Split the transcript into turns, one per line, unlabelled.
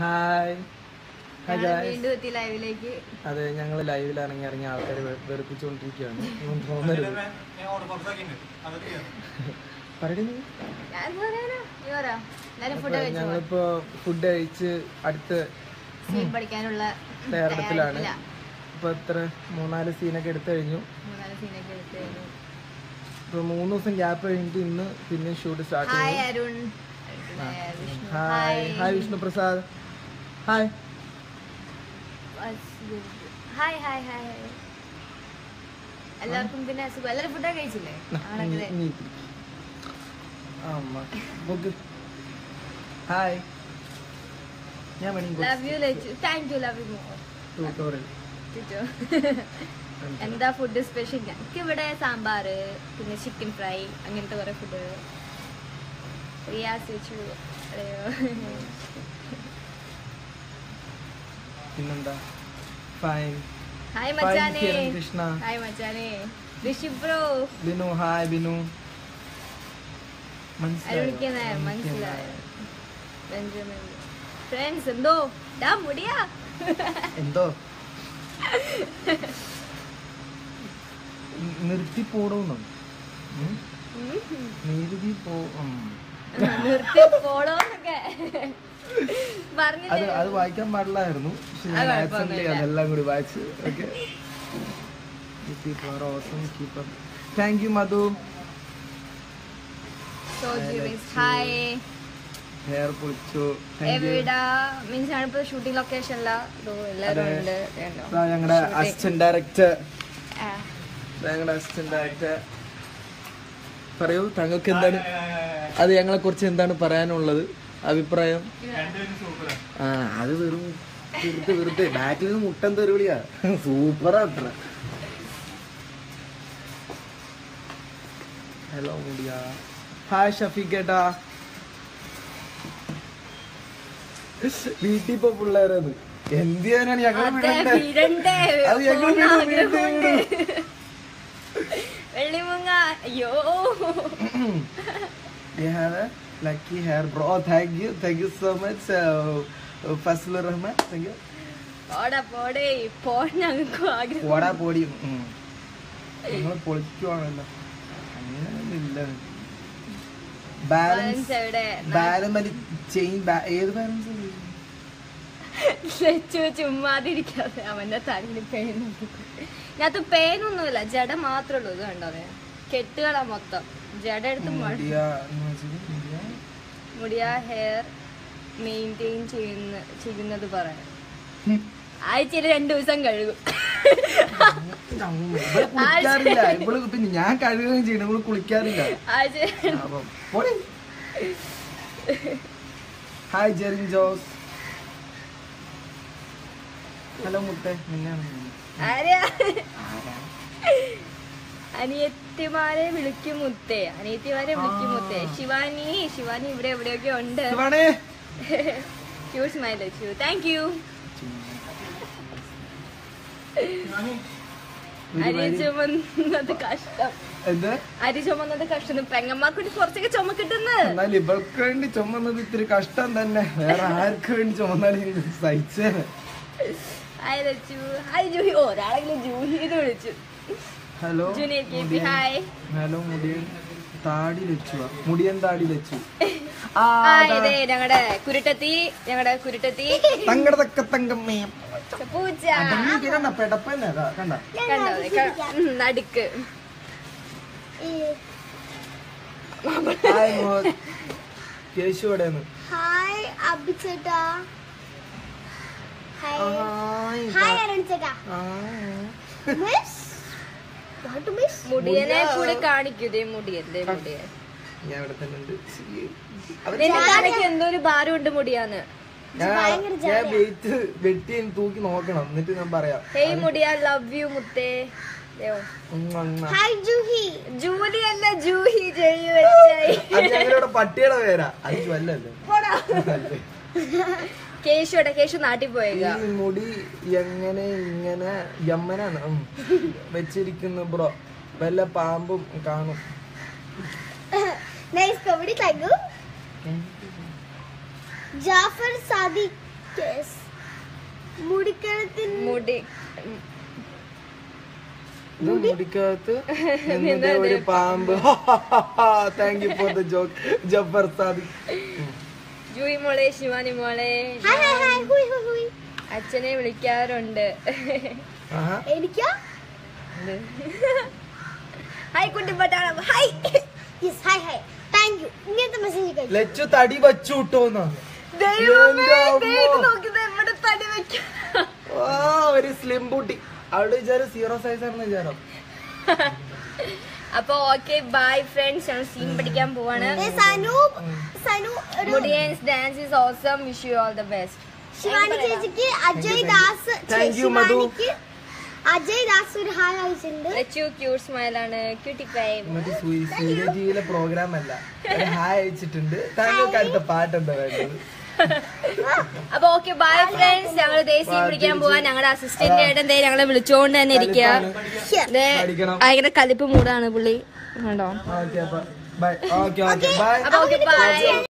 Hi. അതെ ഞങ്ങൾ ലൈവിൽ ഇറങ്ങി ഇറങ്ങി ആൾക്കാർ വെറുപ്പിച്ചുകൊണ്ടിരിക്കുകയാണ് ഒന്നും തോന്നരുത് ഞങ്ങളിപ്പോ ഫുഡ് കഴിച്ച് അടുത്ത തയ്യാറെടുപ്പിലാണ്.
തയ്യാറെടുപ്പിലാ.
ഇപ്പൊ എത്ര? മൂന്നാൽ സീനൊക്കെ എടുത്തു കഴിഞ്ഞു.
മൂന്നാൽ സീനൊക്കെ എടുത്ത് കഴിഞ്ഞു.
ഇപ്പൊ മൂന്ന് ദിവസം ഗ്യാപ്പ് കഴിഞ്ഞിട്ട് ഇന്ന് പിന്നെ shoot start
Vishnu
hi hi Vishnu Prasad hi
hi hi hi എല്ലാവർക്കും പിന്നെ സുഖം. എല്ലാവരും ഫുഡൊക്കെ കഴിച്ചില്ലേ?
ഹായ് ഞാൻ
love you Lachu thank you love you more
tutorial
എന്താ ഫുഡ് സ്പെഷ്യൽ ഞങ്ങൾക്ക് ഇവിടെ സാമ്പാർ പിന്നെ ചിക്കൻ ഫ്രൈ അങ്ങനത്തെ കുറെ ഫുഡ് റിയാസ് വെച്ചു.
പിന്നെന്താ? ഫൈൻ.
ഹായ് മച്ചാനേ.
കൃഷ്ണ
ഹായ് മച്ചാനെ. ഋഷി ബ്രോ.
ബിനു ഹായ് ബിനു.
അരുണിക്കുന്ന മനസ്സിലായോ? ബെഞ്ചമിൻ. ഫ്രണ്ട്സ് എന്തോ? ഡാ മുടിയാ.
എന്തോ? നിർത്തി പോടോന്നാണ് നീരുതി പോ അത് അത് വായിക്കാൻ പാടില്ലായിരുന്നു. അതെല്ലാം കൂടി വായിച്ച്. Okay. Thank you Madhu.
Hi
hair പൊളിച്ചു.
മീൻസ് ഞാനിപ്പോ ഷൂട്ടിംഗ് ലൊക്കേഷനിലാ എല്ലാരും
അതെ.
ഉണ്ട്?
ഞങ്ങളുടെ അസിസ്റ്റന്റ് ഡയറക്ടർ
ആ.
ഞങ്ങളുടെ അസിസ്റ്റന്റ് ഡയറക്ടർ പറയൂ താങ്കൾക്ക് എന്താണ്? അത് ഞങ്ങളെ കുറിച്ച് എന്താണ് പറയാനുള്ളത്? അഭിപ്രായം? ആ അത് വെറും വെറുതെ വെറുതെ. ബാറ്റിൽ നിന്ന് മുട്ടൻ തെരുവിളിയാ സൂപ്പറാ അത്ര. ഹലോ മുടിയ. ഹായ് ഷഫീഖ് ഏട്ടാ വീട്ടിൽ ഇപ്പൊ പിള്ളേരത് എന്ത് ചെയ്യാനാണ് ഞങ്ങൾ
അതെ,
ഞങ്ങൾ
വെള്ളിമുങ്ങ. അയ്യോ.
Have a lucky hair, bro. Oh, thank you, thank you so much, uh, Faslur Rahman. Thank you.
പോടാ പോടേ.
നിങ്ങൾ പൊളിക്കുവാണല്ലോ. അങ്ങനെയൊന്നും ഇല്ല ബാലൻസ്
ബാലൻസ്
ബാലൻസ് ചെയിൻ ഏത് ബാലൻസ്
ചുമ്മാതിരിക്കാതെ അവന്റെ തലയിൽ പേൻ ഇതിനകത്ത് പേനൊന്നുമില്ല ജട മാത്രമേ ഉള്ളൂ. ഇത് കണ്ടോ? കെട്ടുകളാ മൊത്തം. ജട എടുത്ത്
മുടിയാ
ഹെയർ മെയിന്റെയിൻ ചെയ്യുന്ന ചെയ്യുന്നത് പറയാം. ആഴ്ചയിൽ രണ്ടു ദിവസം കഴുകും.
പിന്നെ ഞാൻ കഴുകുകയും ചെയ്യണം ഇവൾ കുളിക്കാറില്ല. ഹായ് ജെറിൻ ജോസ് ഹലോ മുട്ടെ നിന്നെയാണ്
ആരെയാ അനിയത്തിമാരെ വിളിക്കും മുത്തേ. അനിയത്തിമാരെ വിളിക്കും മുത്തേ. ശിവാനി ശിവാനി ഇവിടെ എവിടെയൊക്കെ ഉണ്ട്. ക്യൂ സ്മൈൽ വെച്ചു താങ്ക് യു അരി ചുമന്നത് കഷ്ടം. അരി ചുമന്നത് കഷ്ടം. പെങ്ങന്മാർക്ക് കുറച്ചൊക്കെ ചുമക്കിട്ടുന്ന്.
എന്നാൽ ഇവൾക്ക് വേണ്ടി ചുമന്നത് ഇത്തിരി കഷ്ടം തന്നെ. വേറെ ആർക്ക് വേണ്ടി ചുമന്നാലും സഹിച്ചേ
ഹായ് ലച്ചു. ഹായ് ജൂഹി. ഒരാളെങ്കിലും ജൂഹി എന്ന് വിളിച്ചു.
ഹലോ ഹലോ മുടിയൻ താടി വെച്ചു മുടിയൻ താടി വെച്ചു? ആ
ആ ഇതേ ഞങ്ങളുടെ കുരുട്ടത്തി ഞങ്ങളുടെ കുരുട്ടത്തി.
തങ്കട തക്ക തങ്കമ്മേ.
പൂച്ച.
കണ്ട. പെടപ്പന്നെ
നടുക്ക്.
ഹായ് മോൻ കേശു എവിടെയാണ്
ഹായ് അബി ചേട്ടാ. ഹായ്. അരുൺ ചേട്ടാ. മിസ്?
മുടിയനെ കൂടി കാണിക്കൂ. ദേ മുടിയൻ
ഞാൻ ഇവിടെ തന്നെ ഉണ്ട്.
അവർ എന്തോ ഒരു ഭാരം ഉണ്ട് മുടിയാന്ന്.
ഞാൻ വെയിറ്റ് വെട്ടി തൂക്കി നോക്കണം. എന്നിട്ട് ഞാൻ പറയാം.
ഹേയ് മുടിയ ലവ് യു മുത്തേ. ദേ,
ഉം, ഉം.
ഹായ് ജൂഹി.
ജൂലി അല്ല ജൂഹി ജയു
പേരുടെ പേരാ. അത് ജ്വല്ലല്ലേ?
കേശുടെ കേശു നാട്ടിൽ പോയേക്ക.
ഈ മുടി എങ്ങനെ ഇങ്ങനെ യമ്മനാണ്. വെച്ചിരിക്കുന്നു ബ്രോ. വല്ല പാമ്പും കാണും.
Nice comedy thank you Jafar Sadiq. മുടിക്കഴത്തിന്
മുടി.
മുടിക്കകത്ത് ഒരു പാമ്പ്. Thank you for the joke Jabbar Sadiq
Juhi മോളെ ശിവാനി മോളെ അച്ഛനെ വിളിക്കാറുണ്ട്.
എനിക്കോ?
എനിക്കാ
ഹായ് കുട്ടി പട്ടാളം. Hi.
Yes hi hi. Thank you ഇങ്ങനത്തെ മെസ്സേജ് കഴിച്ചു
ലച്ചു തടി വച്ചു. ആ ഒരു സ്ലിം ബൂട്ടി അവളുടെ വിചാരം സീറോ സൈസ് ആണെന്ന് വിചാരം.
അപ്പൊ ഓക്കെ ബൈ ഫ്രണ്ട്സ് ഞാൻ സീൻ പഠിക്കാൻ പോവാണ്.
ഏ, Sanu Sanu
മുടിയൻസ് dance is awesome wish you all the best
Shivani ചേച്ചിക്ക് അജയ് ദാസ്. ശിവാനിക്ക് അജയ് ദാസ് ഒരു ഹായ് അയച്ചിട്ടുണ്ട്.
ലച്ചു ക്യൂട്ട് സ്മൈൽ ആണ്. ക്യൂട്ടി പൈ
സൂര്യ ടിവിയിലെ പ്രോഗ്രാം അല്ല. ഹായ് അയച്ചിട്ടുണ്ട്. താങ്കൾക്ക് അടുത്ത പാട്ടെന്താ വേണ്ടത്.
അപ്പൊ ഓക്കെ ബൈ ഫ്രണ്ട്സ് ഞങ്ങൾ ദേശീയ പിടിക്കാൻ പോവാൻ ഞങ്ങളുടെ അസിസ്റ്റന്റ് ആയിട്ട് ദേ ഞങ്ങളെ വിളിച്ചോണ്ട് തന്നെ ഇരിക്കുക. ഭയങ്കര കലിപ്പ് മൂടാണ് പുള്ളി. കണ്ടോ?
ബൈ ഓക്കെ ഓക്കെ ബൈ
അപ്പൊ ഓക്കെ ബൈ